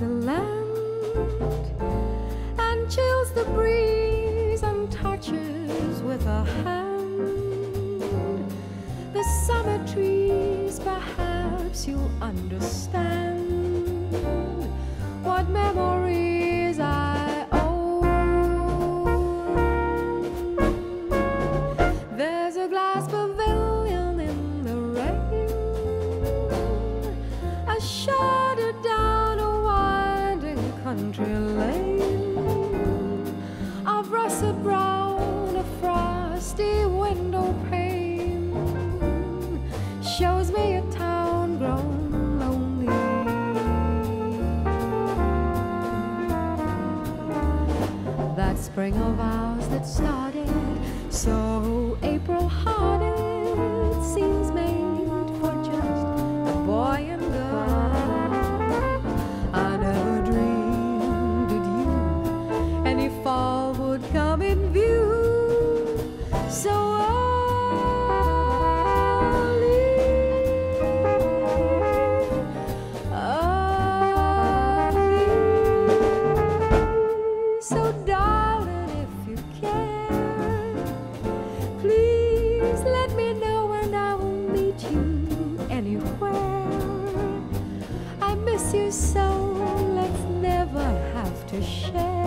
the land and chills the breeze and touches with a hand the summer trees, perhaps you'll understand shudder down a winding country lane. Of russet brown, a frosty window pane. Shows me a town grown lonely. That spring of ours that started so April hearted so, let's never have to share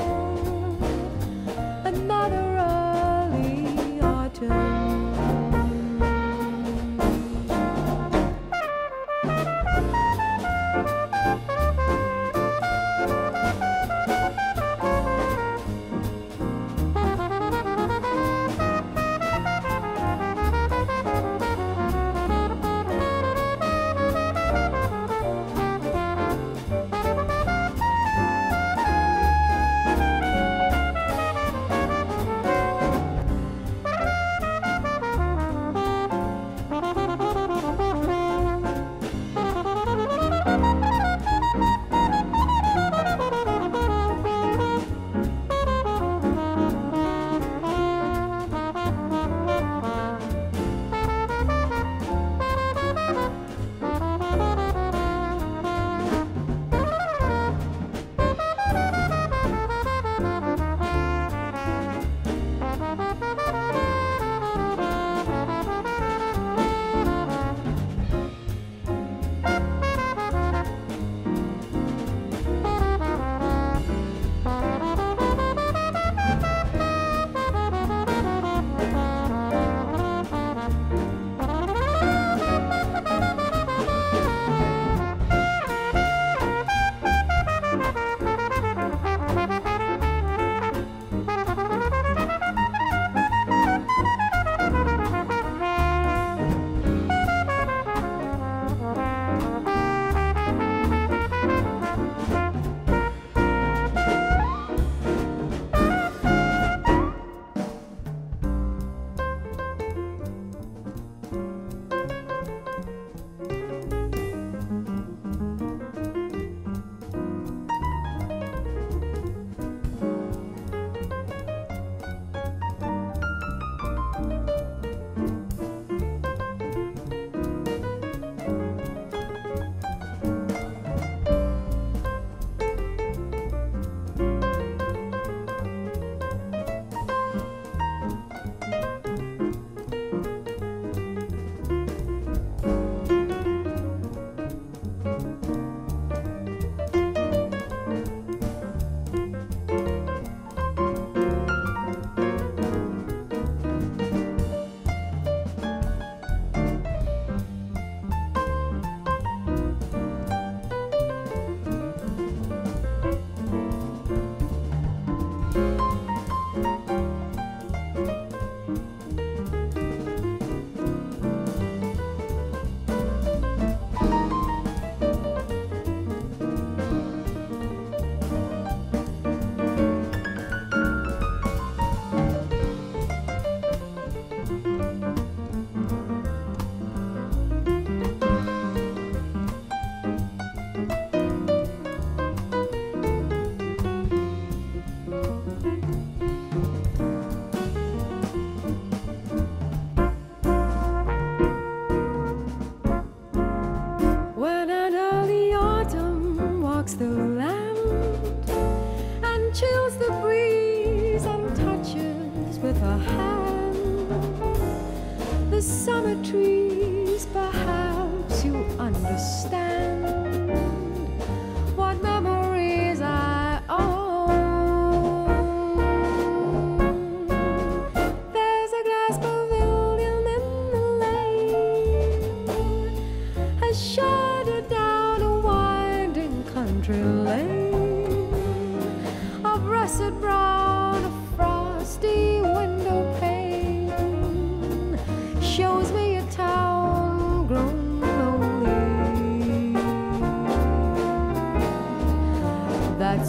summer trees, perhaps you understand.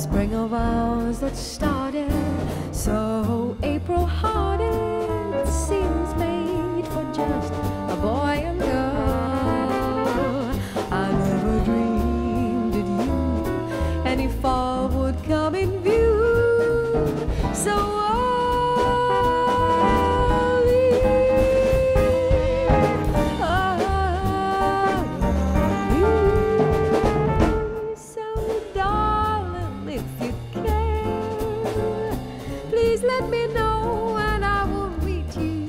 spring of ours that starts. let me know and I will meet you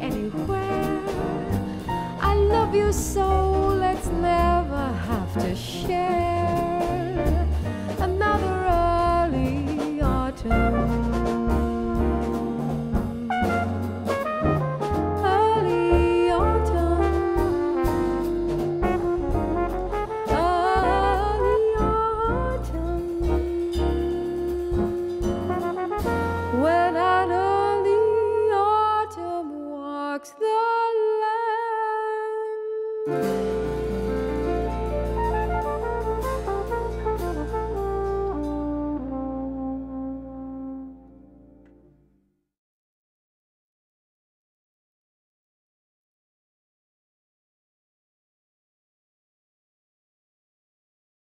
anywhere. I love you so, let's never have to share another early autumn.